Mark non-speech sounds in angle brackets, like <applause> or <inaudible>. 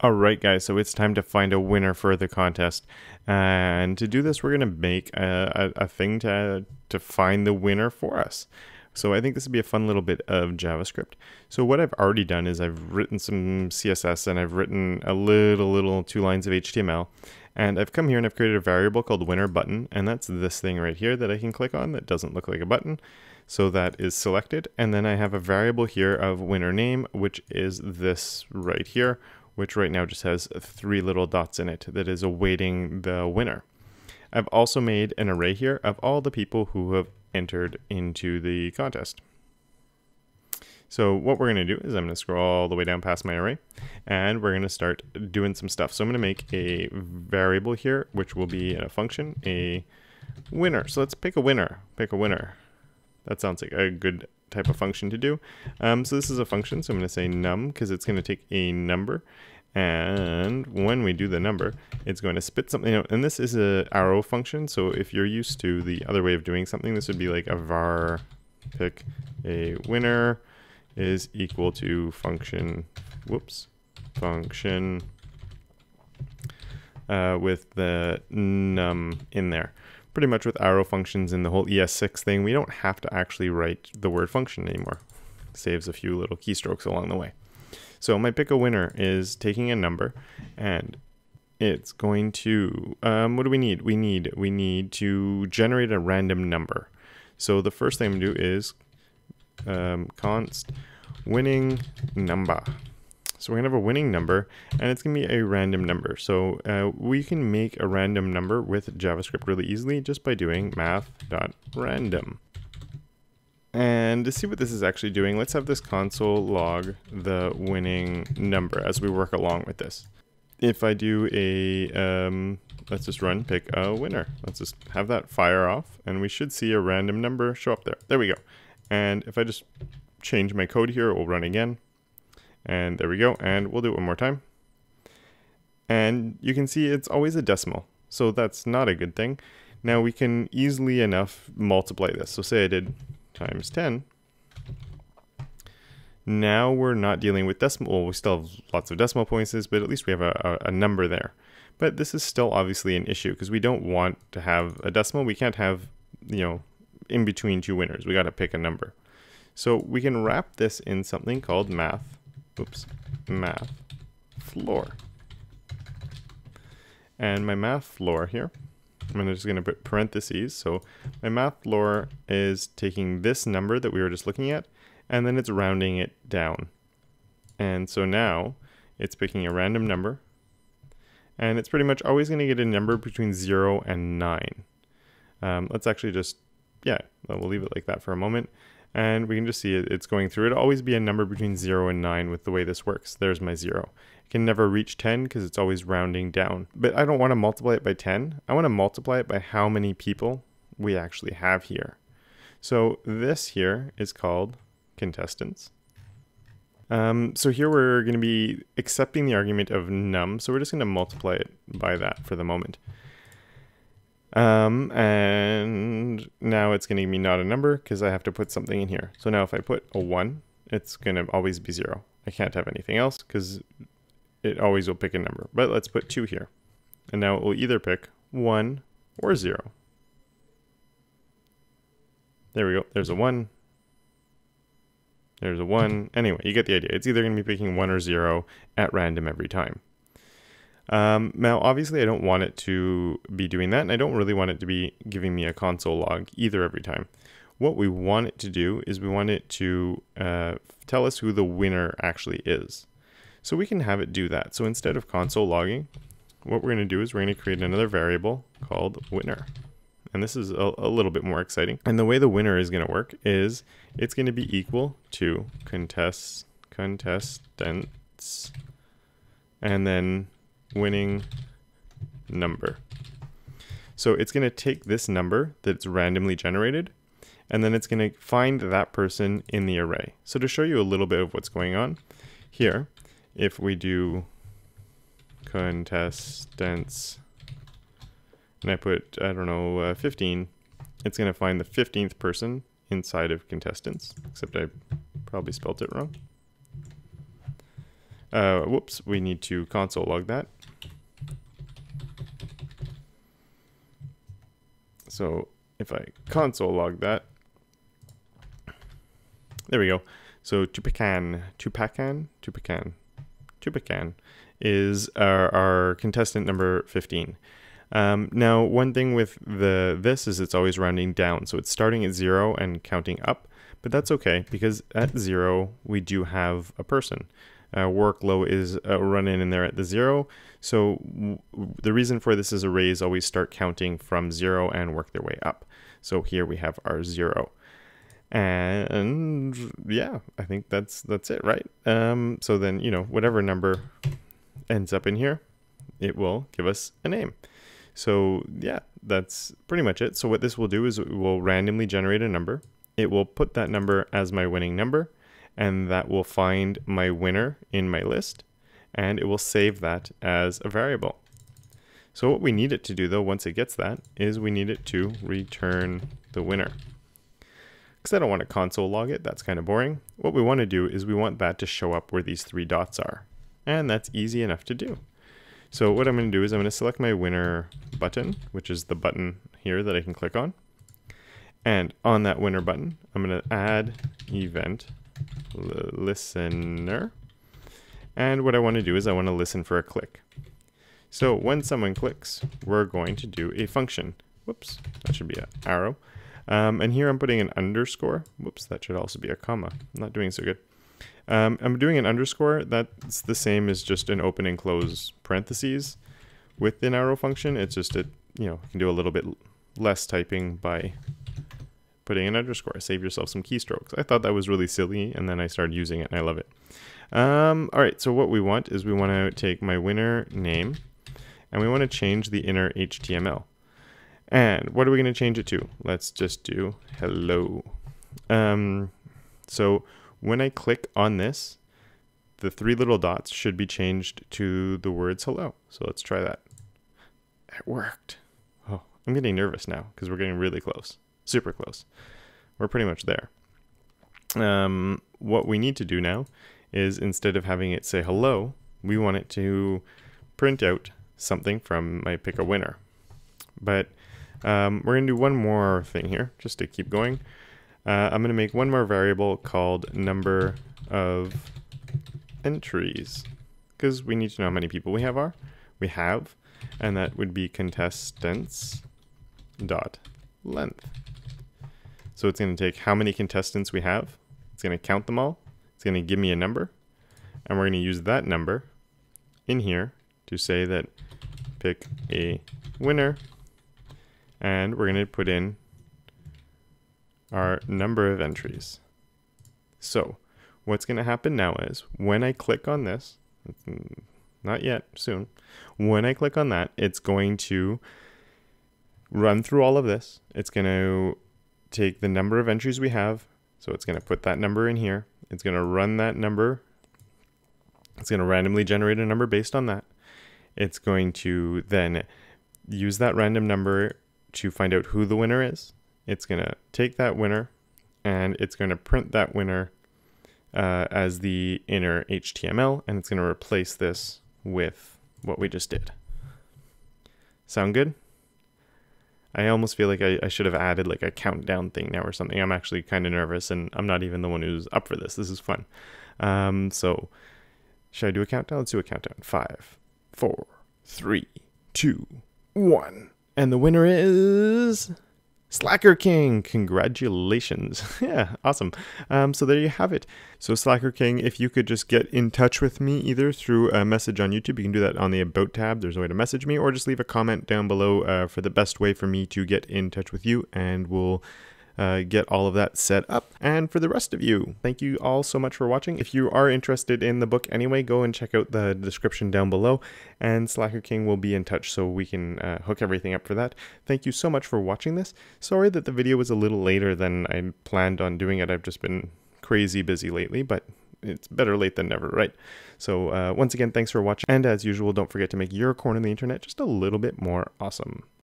All right, guys, so it's time to find a winner for the contest. And to do this, we're going to make a, a, a, thing to, to find the winner for us. So I think this would be a fun little bit of JavaScript. So what I've already done is I've written some CSS and I've written a little, little two lines of HTML. And I've come here and I've created a variable called winner button. And that's this thing right here that I can click on that doesn't look like a button. So that is selected. And then I have a variable here of winner name, which is this right here which right now just has three little dots in it that is awaiting the winner. I've also made an array here of all the people who have entered into the contest. So what we're going to do is I'm going to scroll all the way down past my array and we're going to start doing some stuff. So I'm going to make a variable here, which will be a function, a winner. So let's pick a winner, pick a winner. That sounds like a good type of function to do. Um, so this is a function, so I'm going to say num because it's going to take a number. And when we do the number, it's going to spit something out. And this is a arrow function. So if you're used to the other way of doing something, this would be like a var pick a winner is equal to function, whoops, function uh, with the num in there pretty much with arrow functions and the whole ES6 thing, we don't have to actually write the word function anymore. Saves a few little keystrokes along the way. So my pick a winner is taking a number and it's going to, um, what do we need? We need, we need to generate a random number. So the first thing I'm gonna do is um, const winning number. So we're to have a winning number, and it's to be a random number. So uh, we can make a random number with JavaScript really easily just by doing math.random. And to see what this is actually doing, let's have this console log the winning number as we work along with this. If I do a, um, let's just run pick a winner. Let's just have that fire off, and we should see a random number show up there. There we go. And if I just change my code here, it will run again. And there we go. And we'll do it one more time. And you can see it's always a decimal. So that's not a good thing. Now we can easily enough multiply this. So say I did times 10. Now we're not dealing with decimal. Well, we still have lots of decimal points, but at least we have a, a, a number there. But this is still obviously an issue because we don't want to have a decimal. We can't have, you know, in between two winners. We got to pick a number. So we can wrap this in something called math oops, math floor. And my math floor here, I'm just going to put parentheses. So my math floor is taking this number that we were just looking at, and then it's rounding it down. And so now it's picking a random number, and it's pretty much always going to get a number between 0 and 9. Um, let's actually just, yeah, we'll leave it like that for a moment and we can just see it, it's going through. It'll always be a number between 0 and 9 with the way this works. There's my 0. It can never reach 10 because it's always rounding down. But I don't want to multiply it by 10. I want to multiply it by how many people we actually have here. So this here is called contestants. Um, so here we're going to be accepting the argument of num, so we're just going to multiply it by that for the moment. Um, and now it's going to give me not a number because I have to put something in here. So now if I put a 1, it's going to always be 0. I can't have anything else because it always will pick a number. But let's put 2 here. And now it will either pick 1 or 0. There we go. There's a 1. There's a 1. Anyway, you get the idea. It's either going to be picking 1 or 0 at random every time. Um, now, obviously, I don't want it to be doing that, and I don't really want it to be giving me a console log either every time. What we want it to do is we want it to uh, tell us who the winner actually is. So we can have it do that. So instead of console logging, what we're going to do is we're going to create another variable called winner. And this is a, a little bit more exciting. And the way the winner is going to work is it's going to be equal to contest contestants and then winning number. So it's going to take this number that's randomly generated, and then it's going to find that person in the array. So to show you a little bit of what's going on, here, if we do contestants, and I put, I don't know, uh, 15, it's going to find the 15th person inside of contestants, except I probably spelt it wrong. Uh, whoops, we need to console log that. So if I console log that, there we go. So Tupacan, Tupacan, Tupacan, Tupacan is our, our contestant number 15. Um, now, one thing with the this is it's always rounding down, so it's starting at zero and counting up, but that's okay because at zero we do have a person. Uh, worklow is uh, running in there at the zero, so the reason for this is arrays always start counting from zero and work their way up. So here we have our zero. And yeah, I think that's that's it, right? Um, so then, you know, whatever number ends up in here, it will give us a name. So yeah, that's pretty much it. So what this will do is it will randomly generate a number. It will put that number as my winning number, and that will find my winner in my list, and it will save that as a variable. So what we need it to do though, once it gets that, is we need it to return the winner. Because I don't want to console log it, that's kind of boring. What we want to do is we want that to show up where these three dots are. And that's easy enough to do. So what I'm going to do is I'm going to select my winner button, which is the button here that I can click on. And on that winner button, I'm going to add event listener. And what I want to do is I want to listen for a click. So when someone clicks, we're going to do a function. Whoops, that should be an arrow. Um, and here I'm putting an underscore. Whoops, that should also be a comma. I'm not doing so good. Um, I'm doing an underscore. That's the same as just an open and close parentheses with an arrow function. It's just a, you know, can do a little bit less typing by putting an underscore. Save yourself some keystrokes. I thought that was really silly, and then I started using it, and I love it. Um, all right, so what we want is we want to take my winner name, and we want to change the inner HTML. And what are we going to change it to? Let's just do hello. Um, so when I click on this, the three little dots should be changed to the words hello. So let's try that. It worked. I'm getting nervous now because we're getting really close, super close. We're pretty much there. Um, what we need to do now is instead of having it say hello, we want it to print out something from my pick a winner. But um, we're going to do one more thing here just to keep going. Uh, I'm going to make one more variable called number of entries because we need to know how many people we have are. We have, and that would be contestants dot length. So it's going to take how many contestants we have. It's going to count them all. It's going to give me a number. And we're going to use that number in here to say that pick a winner and we're going to put in our number of entries. So what's going to happen now is when I click on this, not yet, soon, when I click on that, it's going to run through all of this. It's going to take the number of entries we have. So it's going to put that number in here. It's going to run that number. It's going to randomly generate a number based on that. It's going to then use that random number to find out who the winner is. It's going to take that winner and it's going to print that winner uh, as the inner HTML and it's going to replace this with what we just did. Sound good? I almost feel like I, I, should have added like a countdown thing now or something. I'm actually kind of nervous and I'm not even the one who's up for this. This is fun. Um, so, should I do a countdown? Let's do a countdown. Five, four, three, two, one. And the winner is Slacker King. Congratulations. <laughs> yeah, awesome. Um, so there you have it. So, Slacker King, if you could just get in touch with me either through a message on YouTube, you can do that on the About tab. There's a way to message me, or just leave a comment down below uh, for the best way for me to get in touch with you, and we'll uh, get all of that set up. And for the rest of you, thank you all so much for watching. If you are interested in the book anyway, go and check out the description down below, and Slacker King will be in touch so we can uh, hook everything up for that. Thank you so much for watching this. Sorry that the video was a little later than I planned on doing it. I've just been crazy busy lately, but it's better late than never, right? So uh, once again, thanks for watching. And as usual, don't forget to make your corner of the internet just a little bit more awesome.